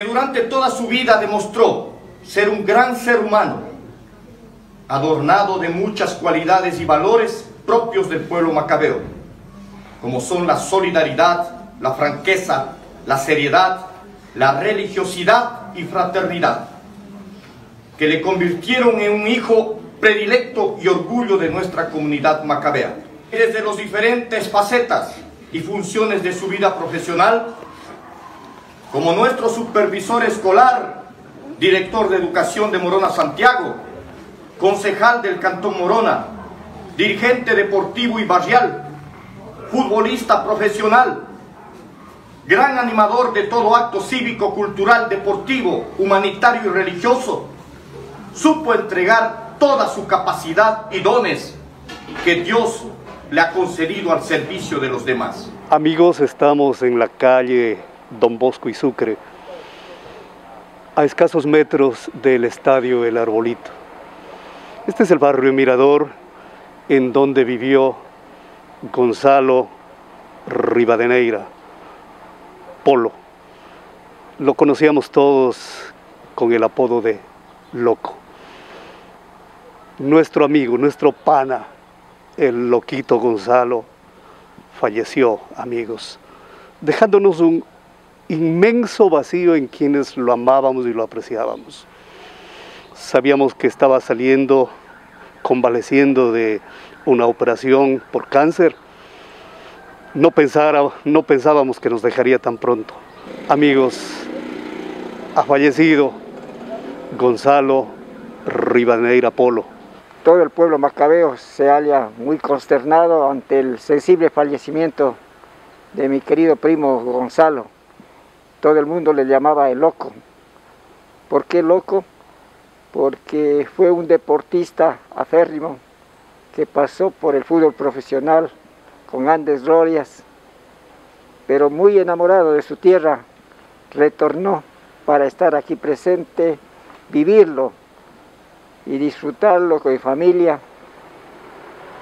Durante toda su vida demostró ser un gran ser humano, adornado de muchas cualidades y valores propios del pueblo macabeo, como son la solidaridad, la franqueza, la seriedad, la religiosidad y fraternidad, que le convirtieron en un hijo predilecto y orgullo de nuestra comunidad macabea. Desde las diferentes facetas y funciones de su vida profesional, como nuestro supervisor escolar, director de educación de Morona Santiago, concejal del Cantón Morona, dirigente deportivo y barrial, futbolista profesional, gran animador de todo acto cívico, cultural, deportivo, humanitario y religioso, supo entregar toda su capacidad y dones que Dios le ha concedido al servicio de los demás. Amigos, estamos en la calle Don Bosco y Sucre, a escasos metros del estadio El Arbolito. Este es el barrio Mirador en donde vivió Gonzalo Rivadeneira, Polo. Lo conocíamos todos con el apodo de Loco. Nuestro amigo, nuestro pana, el loquito Gonzalo, falleció, amigos, dejándonos un inmenso vacío en quienes lo amábamos y lo apreciábamos. Sabíamos que estaba saliendo, convaleciendo de una operación por cáncer. No, pensábamos que nos dejaría tan pronto. Amigos, ha fallecido Gonzalo Rivadeneira Polo. Todo el pueblo macabeo se halla muy consternado ante el sensible fallecimiento de mi querido primo Gonzalo todo el mundo le llamaba el loco. ¿Por qué loco? Porque fue un deportista aférrimo que pasó por el fútbol profesional con Andes Glorias, pero muy enamorado de su tierra, retornó para estar aquí presente, vivirlo y disfrutarlo con mi familia.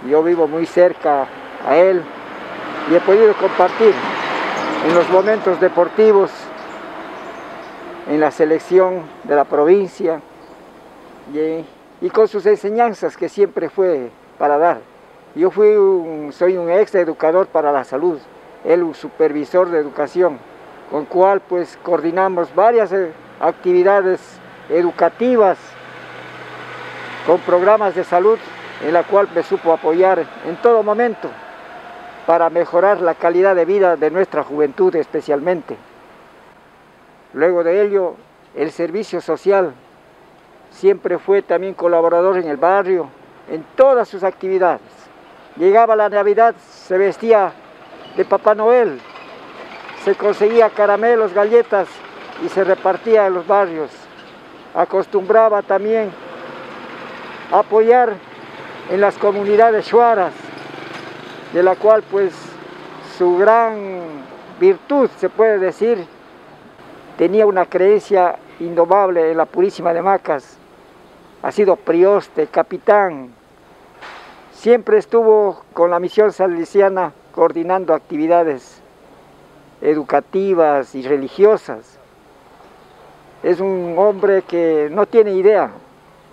Yo vivo muy cerca a él y he podido compartir en los momentos deportivos, en la selección de la provincia y, con sus enseñanzas que siempre fue para dar. Yo fui soy un ex educador para la salud, él un supervisor de educación, con cual pues coordinamos varias eh, actividades educativas con programas de salud en la cual me supo apoyar en todo momento para mejorar la calidad de vida de nuestra juventud especialmente. Luego de ello, el servicio social siempre fue también colaborador en el barrio, en todas sus actividades. Llegaba la Navidad, se vestía de Papá Noel, se conseguía caramelos, galletas y se repartía en los barrios. Acostumbraba también a apoyar en las comunidades shuaras, de la cual pues su gran virtud, se puede decir, tenía una creencia indomable en la Purísima de Macas, ha sido prioste, capitán, siempre estuvo con la misión salesiana coordinando actividades educativas y religiosas. Es un hombre que no tiene idea,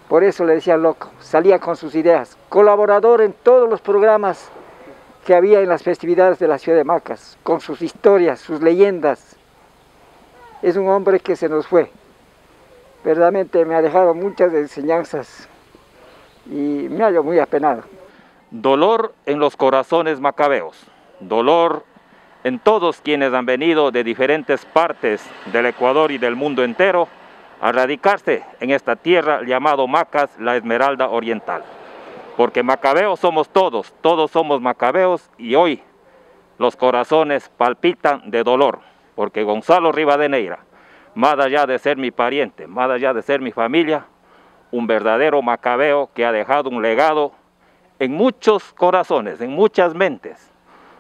por eso le decía loco, salía con sus ideas, colaborador en todos los programas que había en las festividades de la ciudad de Macas, con sus historias, sus leyendas. Es un hombre que se nos fue. Verdaderamente me ha dejado muchas enseñanzas y me hallo muy apenado. Dolor en los corazones macabeos, dolor en todos quienes han venido de diferentes partes del Ecuador y del mundo entero a radicarse en esta tierra llamado Macas, la Esmeralda Oriental porque macabeos somos todos, todos somos macabeos y hoy los corazones palpitan de dolor, porque Gonzalo Rivadeneira, más allá de ser mi pariente, más allá de ser mi familia, un verdadero macabeo que ha dejado un legado en muchos corazones, en muchas mentes,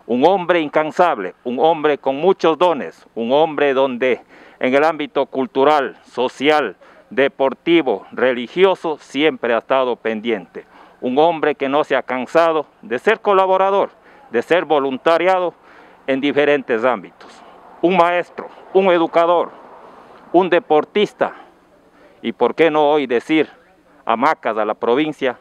un hombre incansable, un hombre con muchos dones, un hombre donde en el ámbito cultural, social, deportivo, religioso, siempre ha estado pendiente un hombre que no se ha cansado de ser colaborador, de ser voluntariado en diferentes ámbitos. Un maestro, un educador, un deportista, y por qué no hoy decir a Macas, a la provincia,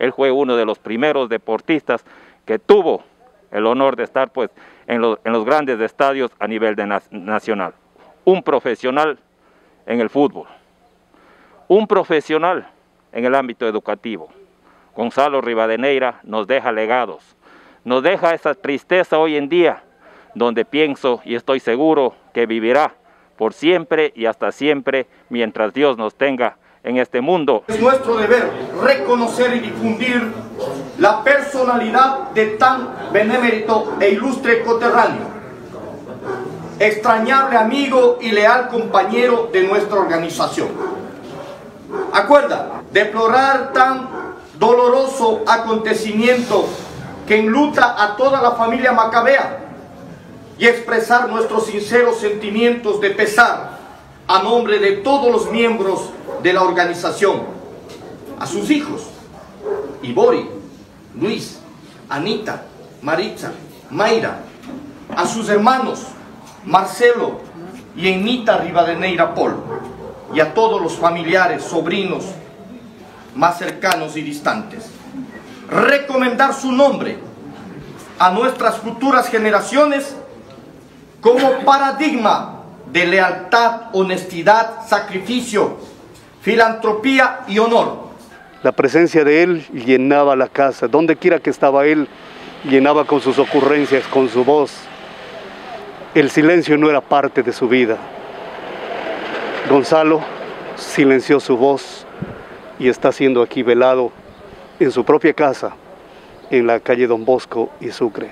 él fue uno de los primeros deportistas que tuvo el honor de estar pues, en, los grandes estadios a nivel nacional. Un profesional en el fútbol, un profesional en el ámbito educativo. Gonzalo Rivadeneira nos deja legados, nos deja esa tristeza hoy en día, donde pienso y estoy seguro que vivirá por siempre y hasta siempre mientras Dios nos tenga en este mundo. Es nuestro deber reconocer y difundir la personalidad de tan benemérito e ilustre coterráneo, extrañable amigo y leal compañero de nuestra organización. Acuerda, deplorar tan doloroso acontecimiento que enluta a toda la familia macabea y expresar nuestros sinceros sentimientos de pesar a nombre de todos los miembros de la organización, a sus hijos, Ibori, Luis, Anita, Maritza, Mayra, a sus hermanos, Marcelo y Enita Rivadeneira Pol, y a todos los familiares, sobrinos, más cercanos y distantes. Recomendar su nombre a nuestras futuras generaciones como paradigma de lealtad, honestidad, sacrificio, filantropía y honor. La presencia de él llenaba la casa, donde quiera que estaba él, llenaba con sus ocurrencias, con su voz. El silencio no era parte de su vida. Gonzalo silenció su voz y está siendo aquí velado en su propia casa, en la calle Don Bosco y Sucre,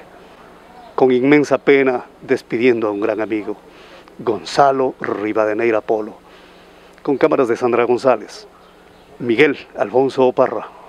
con inmensa pena despidiendo a un gran amigo. Gonzalo Rivadeneira Polo, con cámaras de Sandra González, Miguel Alfonso Oparra.